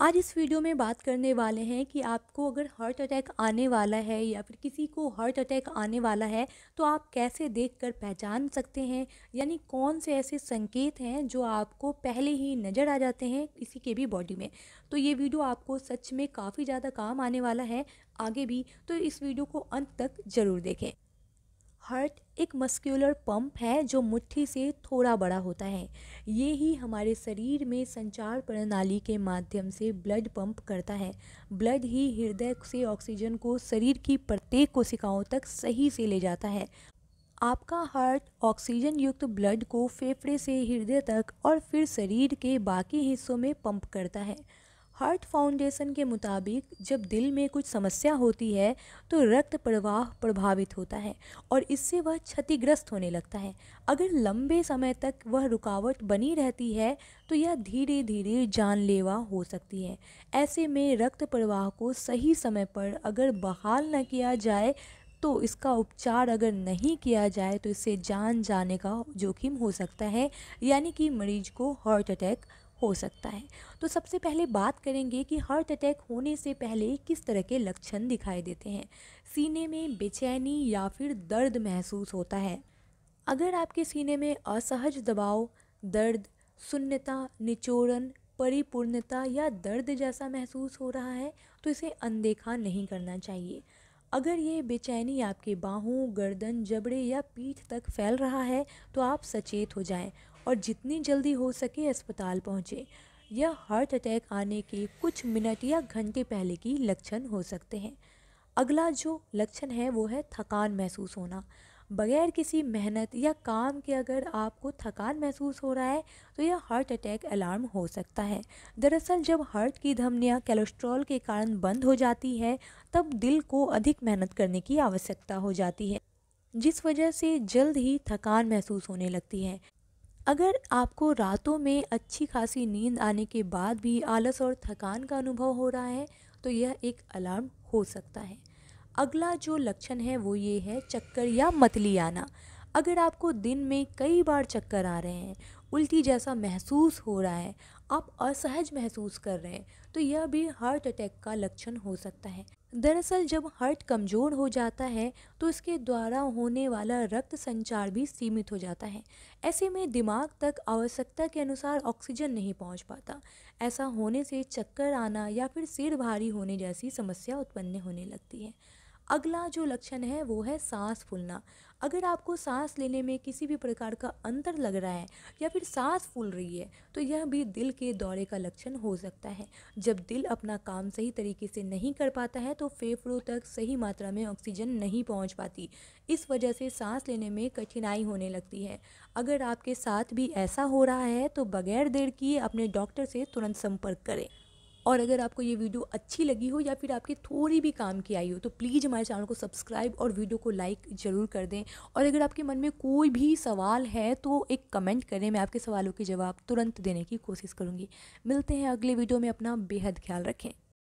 आज इस वीडियो में बात करने वाले हैं कि आपको अगर हार्ट अटैक आने वाला है या फिर किसी को हार्ट अटैक आने वाला है तो आप कैसे देखकर पहचान सकते हैं? यानी कौन से ऐसे संकेत हैं जो आपको पहले ही नज़र आ जाते हैं किसी के भी बॉडी में? तो ये वीडियो आपको सच में काफ़ी ज़्यादा काम आने वाला है, आगे भी। तो इस वीडियो को अंत तक ज़रूर देखें। हार्ट एक मस्क्यूलर पंप है जो मुट्ठी से थोड़ा बड़ा होता है। ये ही हमारे शरीर में संचार प्रणाली के माध्यम से ब्लड पंप करता है। ब्लड ही हृदय से ऑक्सीजन को शरीर की प्रत्येक कोशिकाओं तक सही से ले जाता है। आपका हार्ट ऑक्सीजन युक्त ब्लड को फेफड़े से हृदय तक और फिर शरीर के बाकी हिस्सों में पंप करता है। हार्ट फाउंडेशन के मुताबिक जब दिल में कुछ समस्या होती है तो रक्त प्रवाह प्रभावित होता है और इससे वह क्षतिग्रस्त होने लगता है। अगर लंबे समय तक वह रुकावट बनी रहती है तो यह धीरे धीरे जानलेवा हो सकती है। ऐसे में रक्त प्रवाह को सही समय पर अगर बहाल न किया जाए तो इसका उपचार अगर नहीं किया जाए तो इससे जान जाने का जोखिम हो सकता है, यानी कि मरीज़ को हार्ट अटैक हो सकता है। तो सबसे पहले बात करेंगे कि हार्ट अटैक होने से पहले किस तरह के लक्षण दिखाई देते हैं। सीने में बेचैनी या फिर दर्द महसूस होता है। अगर आपके सीने में असहज दबाव, दर्द शून्यता निचोड़न, परिपूर्णता या दर्द जैसा महसूस हो रहा है तो इसे अनदेखा नहीं करना चाहिए। अगर ये बेचैनी आपके बाहों, गर्दन, जबड़े या पीठ तक फैल रहा है तो आप सचेत हो जाएँ और जितनी जल्दी हो सके अस्पताल पहुँचें। यह हार्ट अटैक आने के कुछ मिनट या घंटे पहले की लक्षण हो सकते हैं। अगला जो लक्षण है, वो है थकान महसूस होना। बगैर किसी मेहनत या काम के अगर आपको थकान महसूस हो रहा है तो यह हार्ट अटैक अलार्म हो सकता है। दरअसल जब हार्ट की धमनियाँ कोलेस्ट्रॉल के कारण बंद हो जाती है, तब दिल को अधिक मेहनत करने की आवश्यकता हो जाती है, जिस वजह से जल्द ही थकान महसूस होने लगती है। अगर आपको रातों में अच्छी खासी नींद आने के बाद भी आलस और थकान का अनुभव हो रहा है तो यह एक अलार्म हो सकता है। अगला जो लक्षण है वो ये है चक्कर या मतली आना। अगर आपको दिन में कई बार चक्कर आ रहे हैं, उल्टी जैसा महसूस हो रहा है, आप असहज महसूस कर रहे हैं तो यह भी हार्ट अटैक का लक्षण हो सकता है। दरअसल जब हार्ट कमज़ोर हो जाता है तो इसके द्वारा होने वाला रक्त संचार भी सीमित हो जाता है। ऐसे में दिमाग तक आवश्यकता के अनुसार ऑक्सीजन नहीं पहुँच पाता। ऐसा होने से चक्कर आना या फिर सिर भारी होने जैसी समस्या उत्पन्न होने लगती है। अगला जो लक्षण है, वो है सांस फूलना। अगर आपको सांस लेने में किसी भी प्रकार का अंतर लग रहा है या फिर सांस फूल रही है तो यह भी दिल के दौरे का लक्षण हो सकता है। जब दिल अपना काम सही तरीके से नहीं कर पाता है तो फेफड़ों तक सही मात्रा में ऑक्सीजन नहीं पहुँच पाती। इस वजह से सांस लेने में कठिनाई होने लगती है। अगर आपके साथ भी ऐसा हो रहा है तो बगैर देर किए अपने डॉक्टर से तुरंत संपर्क करें। और अगर आपको ये वीडियो अच्छी लगी हो या फिर आपके थोड़ी भी काम की आई हो तो प्लीज़ हमारे चैनल को सब्सक्राइब और वीडियो को लाइक ज़रूर कर दें। और अगर आपके मन में कोई भी सवाल है तो एक कमेंट करें, मैं आपके सवालों के जवाब तुरंत देने की कोशिश करूँगी। मिलते हैं अगले वीडियो में अपना बेहद ख्याल रखें।